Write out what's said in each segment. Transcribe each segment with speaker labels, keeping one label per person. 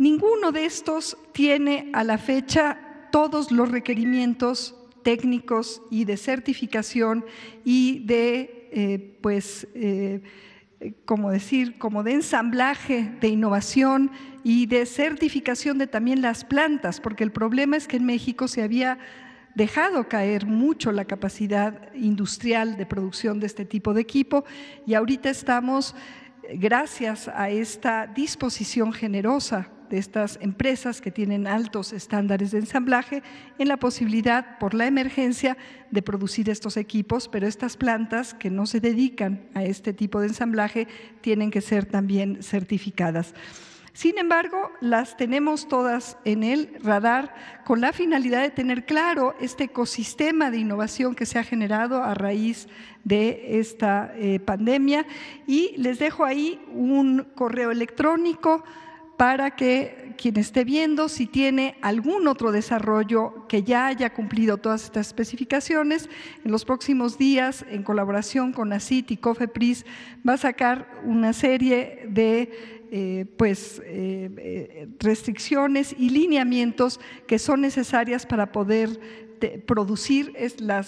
Speaker 1: Ninguno de estos tiene a la fecha todos los requerimientos técnicos y de certificación y de, eh, pues, eh, como decir, como de ensamblaje, de innovación y de certificación de también las plantas, porque el problema es que en México se había dejado caer mucho la capacidad industrial de producción de este tipo de equipo y ahorita estamos, gracias a esta disposición generosa de estas empresas que tienen altos estándares de ensamblaje en la posibilidad, por la emergencia, de producir estos equipos, pero estas plantas que no se dedican a este tipo de ensamblaje tienen que ser también certificadas. Sin embargo, las tenemos todas en el radar con la finalidad de tener claro este ecosistema de innovación que se ha generado a raíz de esta eh, pandemia y les dejo ahí un correo electrónico para que quien esté viendo, si tiene algún otro desarrollo que ya haya cumplido todas estas especificaciones, en los próximos días, en colaboración con ACIT y COFEPRIS, va a sacar una serie de eh, pues, eh, restricciones y lineamientos que son necesarias para poder producir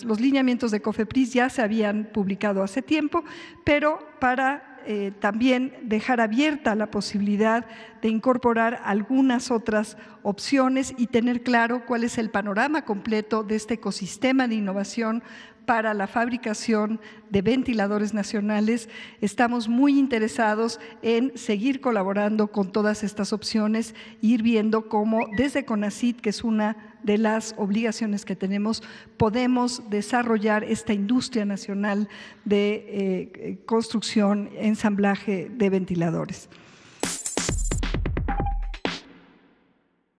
Speaker 1: los lineamientos de COFEPRIS ya se habían publicado hace tiempo, pero para eh, también dejar abierta la posibilidad de incorporar algunas otras opciones y tener claro cuál es el panorama completo de este ecosistema de innovación para la fabricación de ventiladores nacionales. Estamos muy interesados en seguir colaborando con todas estas opciones ir viendo cómo desde CONACIT, que es una de las obligaciones que tenemos, podemos desarrollar esta industria nacional de eh, construcción, ensamblaje de ventiladores.